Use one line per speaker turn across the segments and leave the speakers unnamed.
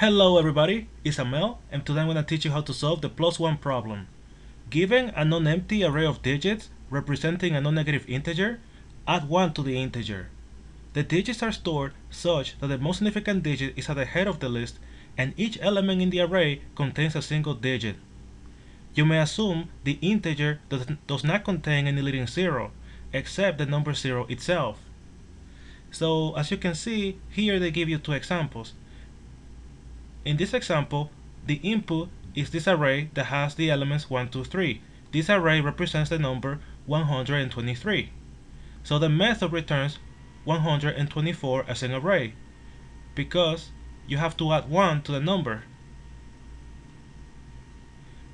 Hello everybody, it's Amell and today I'm going to teach you how to solve the plus one problem. Given a non-empty array of digits representing a non-negative integer, add 1 to the integer. The digits are stored such that the most significant digit is at the head of the list and each element in the array contains a single digit. You may assume the integer does not contain any leading zero, except the number zero itself. So as you can see, here they give you two examples. In this example, the input is this array that has the elements 1, 2, 3. This array represents the number 123. So the method returns 124 as an array because you have to add 1 to the number.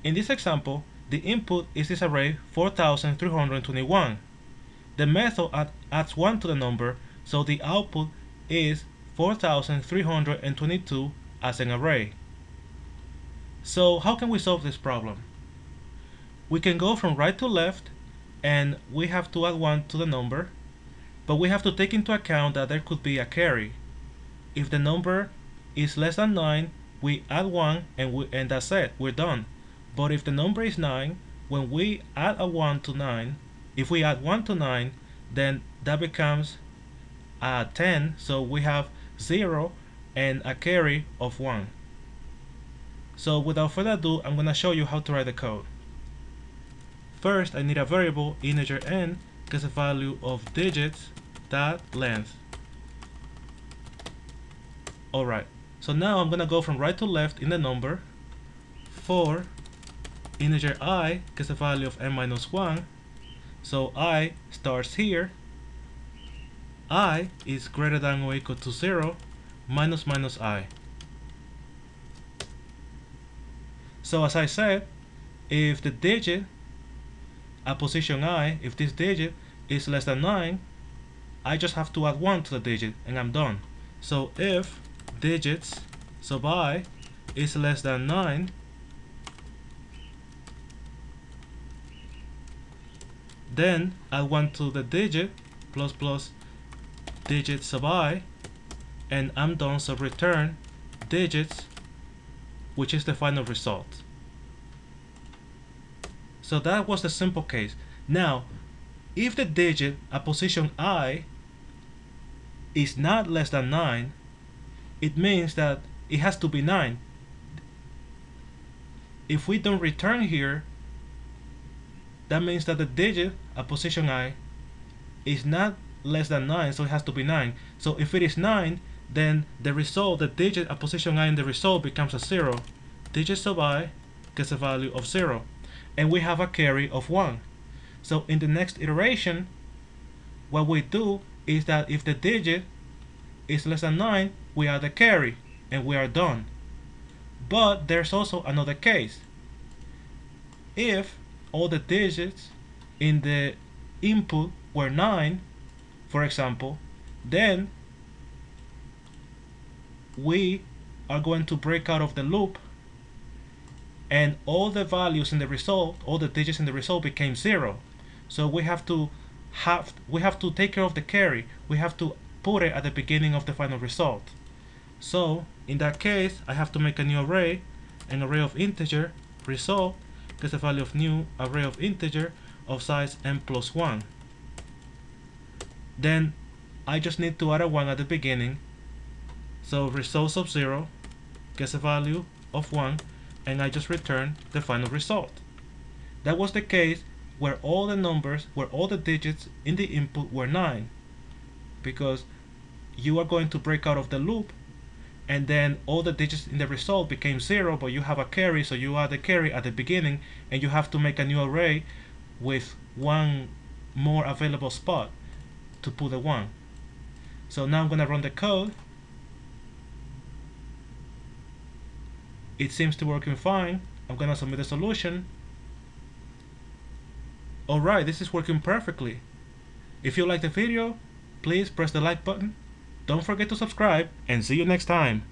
In this example, the input is this array 4321. The method add, adds 1 to the number, so the output is 4322 as an array. So how can we solve this problem? We can go from right to left and we have to add 1 to the number, but we have to take into account that there could be a carry. If the number is less than 9, we add 1 and, we, and that's it, we're done. But if the number is 9, when we add a 1 to 9, if we add 1 to 9, then that becomes uh, 10, so we have 0 and a carry of 1. So without further ado, I'm going to show you how to write the code. First, I need a variable integer n gets a value of digits dot length. Alright, so now I'm going to go from right to left in the number for integer i gets a value of n minus 1. So i starts here. i is greater than or equal to 0 minus minus i. So as I said, if the digit at position i, if this digit is less than 9, I just have to add 1 to the digit and I'm done. So if digits sub i is less than 9, then add 1 to the digit plus plus digit sub i and I'm done so return digits which is the final result. So that was the simple case. Now, if the digit at position i is not less than 9, it means that it has to be 9. If we don't return here, that means that the digit at position i is not less than 9, so it has to be 9. So if it is 9, then the result, the digit at position i in the result becomes a 0. Digit sub i gets a value of 0. And we have a carry of 1. So in the next iteration, what we do is that if the digit is less than 9, we add the carry and we are done. But there's also another case. If all the digits in the input were 9, for example, then we are going to break out of the loop and all the values in the result, all the digits in the result became zero. So we have to have we have to take care of the carry. We have to put it at the beginning of the final result. So in that case, I have to make a new array, an array of integer result gets a value of new array of integer of size n plus 1. Then I just need to add a 1 at the beginning so result of 0 gets a value of 1 and I just return the final result. That was the case where all the numbers, where all the digits in the input were 9 because you are going to break out of the loop and then all the digits in the result became 0 but you have a carry so you add the carry at the beginning and you have to make a new array with one more available spot to put the 1. So now I'm going to run the code It seems to working fine. I'm gonna submit the solution. Alright, this is working perfectly. If you like the video, please press the like button. Don't forget to subscribe and see you next time.